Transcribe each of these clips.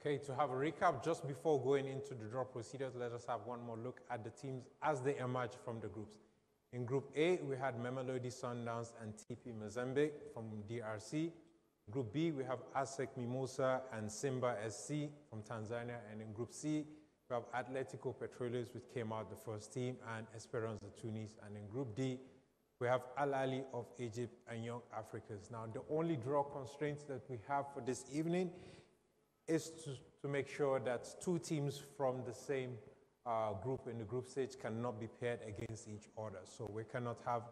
Okay, to have a recap, just before going into the draw procedures, let us have one more look at the teams as they emerge from the groups. In Group A, we had Mamelodi Sundowns and TP Mazembe from DRC. Group B, we have ASEC Mimosa and Simba SC from Tanzania. And in Group C, we have Atletico Petroleros, which came out the first team, and Esperance Tunis. And in Group D, we have Al Ahly of Egypt and Young Africans. Now, the only draw constraints that we have for this evening is to, to make sure that two teams from the same uh, group in the group stage cannot be paired against each other. So we cannot have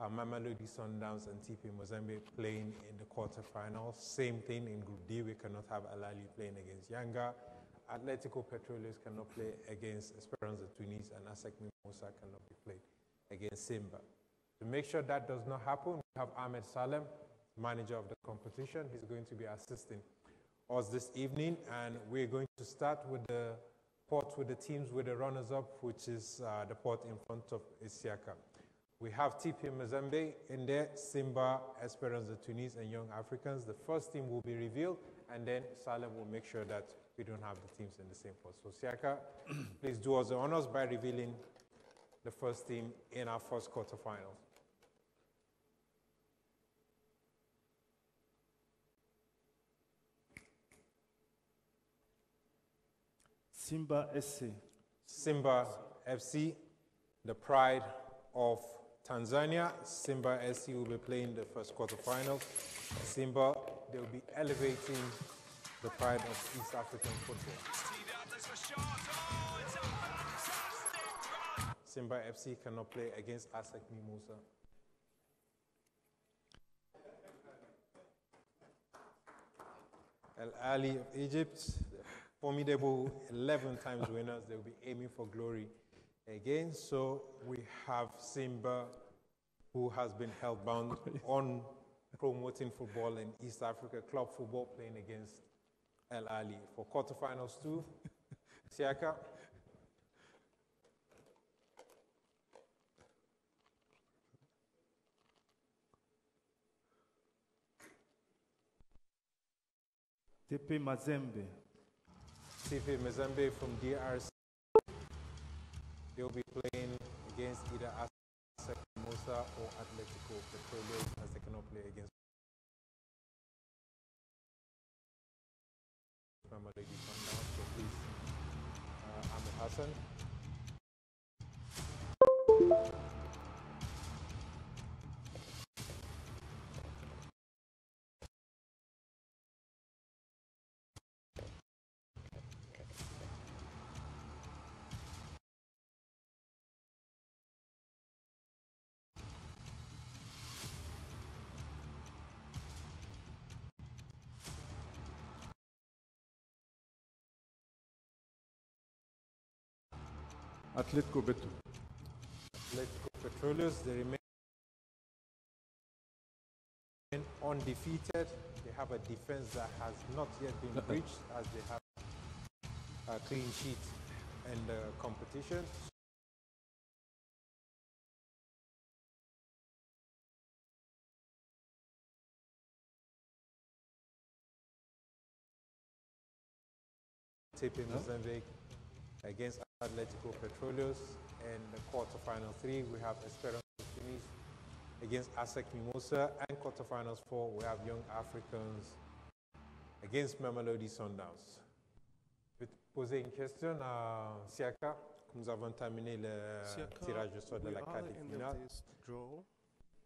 uh, Mamelodi Sundowns and TP Mazembe playing in the quarterfinals. Same thing in Group D, we cannot have Al Ahly playing against Yanga. Atletico Petroleros cannot play against Esperance de Tunis, and ASEC Mimosa cannot be played against Simba. To make sure that does not happen, we have Ahmed Salem, manager of the competition. He's going to be assisting us this evening, and we're going to start with the port with the teams with the runners-up, which is uh, the port in front of Isiaka. We have TP Mazembe in there, Simba, Esperance Tunis, and Young Africans. The first team will be revealed, and then Salem will make sure that we don't have the teams in the same port. So Siaka, please do us the honors by revealing the first team in our first quarterfinals. Simba SC. Simba FC, the pride of Tanzania. Simba SC will be playing the first quarterfinals. Simba, they will be elevating the pride of East African football. Simba FC cannot play against ASEC Mimosa. Al Ahly of Egypt, formidable 11 times winners. They'll be aiming for glory again. So we have Simba, who has been held bound on promoting football in East Africa, club football, playing against Al Ahly. For quarterfinals, too, Siaka. TP Mazembe. TP Mazembe from DRC. They'll be playing against either ASEC Musa or Atletico Petroleros as they cannot play against please, uh, Hassan. Atletico Beto. Atletico they remain undefeated. They have a defense that has not yet been uh-uh. breached as they have a clean sheet in the uh, competition. TP Mazembe against Atletico Petroleros. And the quarterfinal three, we have Esperance Tunis against ASEC Mimosa. And quarterfinals four, we have Young Africans against Mamelodi Sundowns. Je vais te poser une question à Siaka. Nous avons terminé le tirage au sort de la quart finale.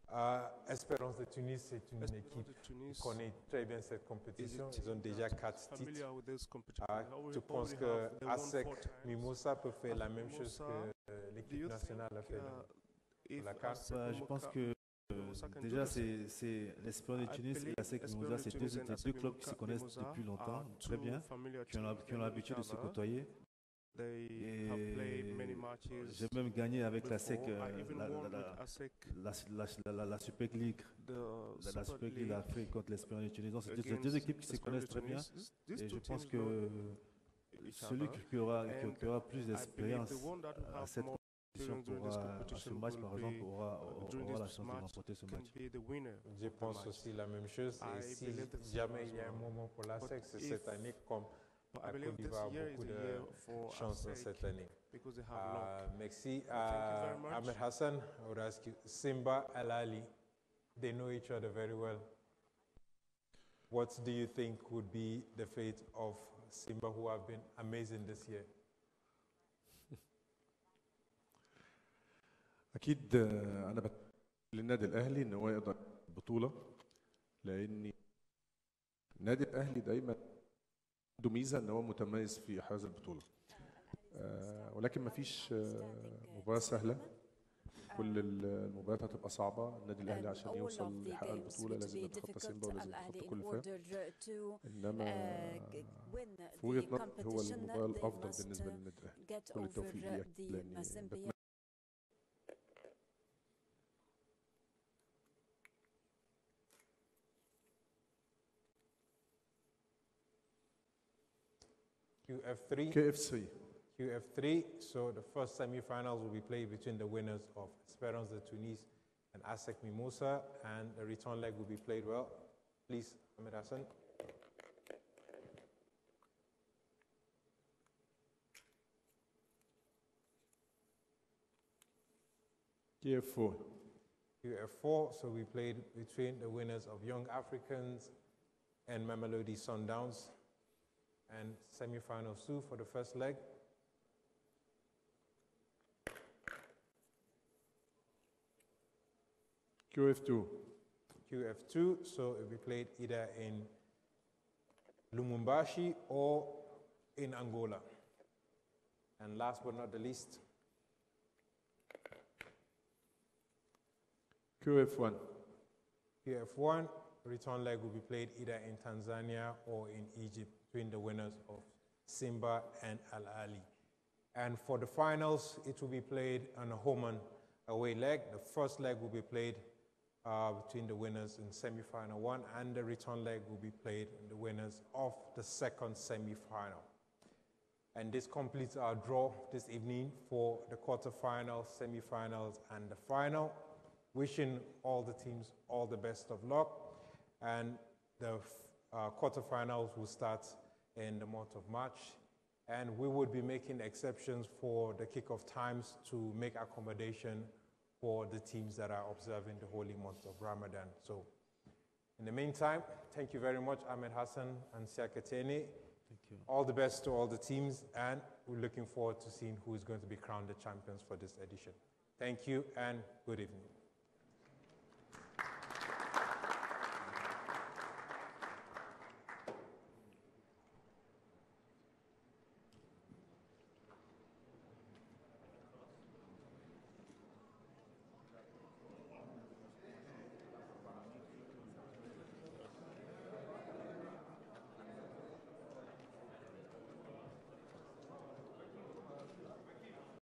This draw. Euh, Espérance de Tunis, c'est une Esperance équipe de Tunis qui connaît très bien cette is a compétition. team Ils ont déjà that quatre is titres. familiar with this competition. Ah, They already- tu penses already que have- they won ASEC four times. Mimosa peut faire la ASEC même chose Mimosa, que euh, Do l'équipe you nationale a think, fait uh, dans- if la carte? ASEC Bah, je pense Mimosa- que euh, Mimosa can do déjà, the same. c'est c'est l'Espoir de I Tunis et believe la SEC Esperance Mimosa, de c'est Tunis deux, and c'est ASEC deux clubs qui se Mimosa connaissent depuis longtemps, are très two bien, familiar qui ont la- teams. qui ont They know l'habitude de each se other. côtoyer. J'ai même gagné avec la SEC, euh, la, Super League, la, Super League d'Afrique contre l'Espérance et C'est deux équipes qui se connaissent très bien. Et je pense que celui qui aura, plus d'expérience à cette aura, euh, à ce match, par exemple, aura, aura la chance de remporter ce match. Je pense aussi la même chose. Et si jamais il y a un moment pour la SEC, c'est cette année comme But I à believe Côte this d'Ivoire, year is de year for chance dans cette année. because they have luck. Uh, merci. Well, thank you very Uh, much. Ahmed Hassan, I would ask you, Simba Al Ali, they know each other very well. What do you think would be the fate of Simba, who have been amazing this year? أكيد آه، أنا بت... للنادي الاهلي ان هو يقدر البطوله لأن النادي الاهلي دايما عنده ميزة إن هو متميز في احراز البطولة. آه، ولكن ما فيش آه، مباراة سهلة. كل المباريات هتبقى صعبة. النادي الأهلي عشان يوصل يحقق البطولة لازم يتخطى سيمبا ولازم يتخطى كل فرق إنما في وجهة نظري هو المباراه الأفضل بالنسبة للنادي الأهلي. كل التوفيق ليك لأن QF3. QF3. QF3. So the first semifinals will be played between the winners of Esperance de Tunis and ASEC Mimosa, and the return leg will be played well. Please, Ahmed Hassan. QF4. QF4, so we played between the winners of Young Africans and Mamelodi Sundowns and semi-final Sue for the first leg. QF2. QF2, so it'll be played either in Lubumbashi or in Angola. And last but not the least, QF1. QF1, return leg will be played either in Tanzania or in Egypt between the winners of Simba and Al Ahly. And for the finals, it will be played on a home and away leg. The first leg will be played uh, between the winners in semi-final one, and the return leg will be played in the winners of the second semi-final. And this completes our draw this evening for the quarterfinals, semi-finals, and the final. Wishing all the teams all the best of luck. And the uh, quarterfinals will start in the month of March. And we would be making exceptions for the kickoff times to make accommodation for the teams that are observing the holy month of Ramadan. So, in the meantime, thank you very much, Ahmed Hassan and Siaka Tiéné. Thank you. All the best to all the teams, and we're looking forward to seeing who is going to be crowned the champions for this edition. Thank you and good evening.